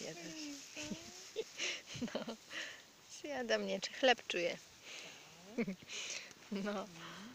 Nie zjada. No, no. zjada mnie, czy chleb czuje. Tak. No, mhm.